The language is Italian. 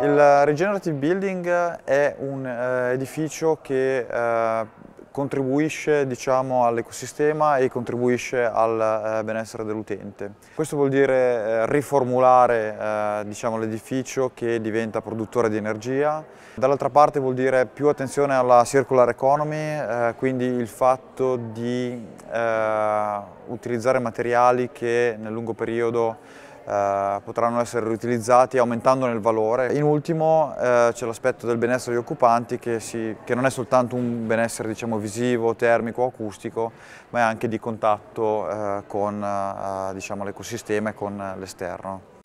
Il Regenerative Building è un eh, edificio che eh, contribuisce diciamo, all'ecosistema e contribuisce al eh, benessere dell'utente. Questo vuol dire eh, riformulare eh, diciamo, l'edificio che diventa produttore di energia. Dall'altra parte vuol dire più attenzione alla circular economy, eh, quindi il fatto di utilizzare materiali che nel lungo periodo eh, potranno essere riutilizzati aumentandone il valore. In ultimo eh, c'è l'aspetto del benessere degli occupanti che, si, che, non è soltanto un benessere diciamo, visivo, termico, acustico, ma è anche di contatto eh, con eh, diciamo, l'ecosistema e con l'esterno.